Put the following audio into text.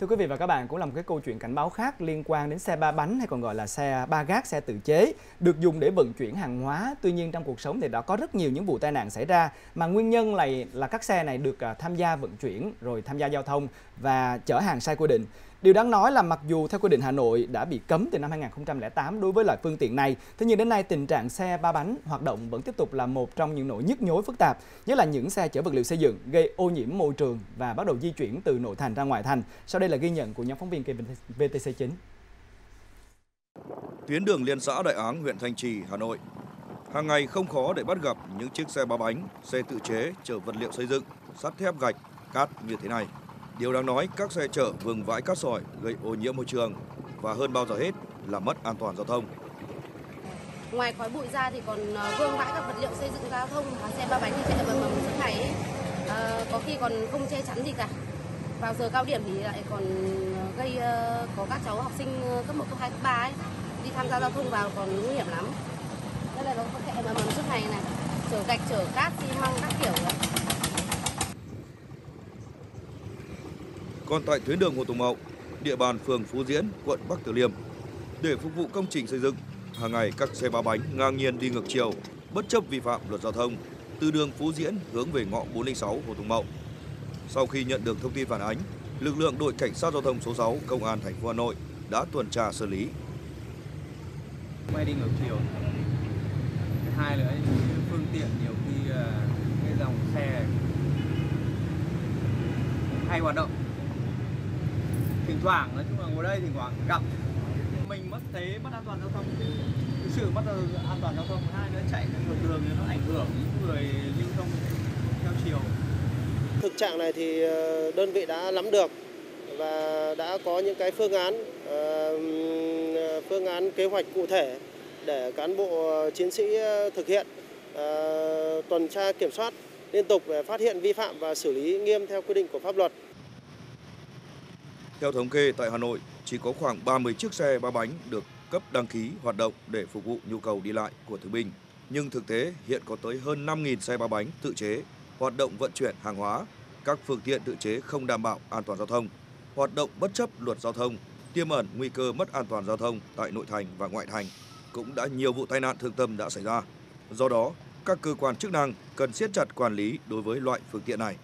Thưa quý vị và các bạn, cũng là một cái câu chuyện cảnh báo khác liên quan đến xe ba bánh hay còn gọi là xe ba gác, xe tự chế được dùng để vận chuyển hàng hóa. Tuy nhiên trong cuộc sống thì đã có rất nhiều những vụ tai nạn xảy ra mà nguyên nhân là là các xe này được à, tham gia vận chuyển rồi tham gia giao thông và chở hàng sai quy định. Điều đáng nói là mặc dù theo quy định Hà Nội đã bị cấm từ năm 2008 đối với loại phương tiện này, thế nhưng đến nay tình trạng xe ba bánh hoạt động vẫn tiếp tục là một trong những nỗi nhức nhối phức tạp, nhất là những xe chở vật liệu xây dựng gây ô nhiễm môi trường và bắt đầu di chuyển từ nội thành ra ngoại thành. Sau đây là ghi nhận của nhóm phóng viên kênh VTC9. Tuyến đường liên xã Đại Áng, huyện Thanh Trì, Hà Nội. Hàng ngày không khó để bắt gặp những chiếc xe ba bánh, xe tự chế chở vật liệu xây dựng, sắt thép gạch, cát như thế này. Điều đáng nói, các xe chở vương vãi cát sỏi gây ô nhiễm môi trường và hơn bao giờ hết là mất an toàn giao thông. Ngoài khói bụi ra thì còn ờ, vương vãi các vật liệu xây dựng giao thông và xe ba bánh thì chạy bằng ngày À, có khi còn không che chắn gì cả. Vào giờ cao điểm thì lại còn ờ, gây ờ, có các cháu học sinh ờ, cấp 1, cấp 2, cấp 3 ấy đi tham gia giao thông vào còn nguy hiểm lắm. Đây là nó có chạy mà mầm suốt ngày này, chở gạch, chở cát, xi măng các kiểu rồi. Còn tại tuyến đường Hồ Tùng Mậu, địa bàn phường Phú Diễn, quận Bắc Từ Liêm, để phục vụ công trình xây dựng, hàng ngày các xe ba bánh ngang nhiên đi ngược chiều, bất chấp vi phạm luật giao thông từ đường Phú Diễn hướng về ngõ 406 Hồ Tùng Mậu. Sau khi nhận được thông tin phản ánh, lực lượng đội cảnh sát giao thông số 6 công an thành phố Hà Nội đã tuần tra xử lý. Quay đi ngược chiều. Hai nữa phương tiện nhiều khi ờ, cái dòng xe hay hoạt động. Thỉnh thoảng nói chung là ngồi đây thì thoảng gặp. Mình mất thế mất an toàn giao thông. Thực sự mất an toàn giao thông. Hai nữa chạy ngược đường thì nó ảnh hưởng những người lưu thông theo chiều thực trạng này thì ờ, đơn vị đã nắm được và đã có những cái phương án ờ, phương án kế hoạch cụ thể để cán bộ ờ, chiến sĩ thực hiện tuần tra kiểm soát liên tục để phát hiện vi phạm và xử lý nghiêm theo quy định của pháp luật. Theo thống kê tại Hà Nội, chỉ có khoảng 30 chiếc xe ba bánh được cấp đăng ký hoạt động để phục vụ nhu cầu đi lại của thương binh. Nhưng thực tế hiện có tới hơn 5.000 xe ba bánh tự chế hoạt động vận chuyển hàng hóa, các phương tiện tự chế không đảm bảo an toàn giao thông, hoạt động bất chấp luật giao thông, tiềm ẩn nguy cơ mất an toàn giao thông tại nội thành và ngoại thành. Cũng đã nhiều vụ tai nạn thương tâm đã xảy ra. Do đó, các cơ quan chức năng cần siết chặt quản lý đối với loại phương tiện này.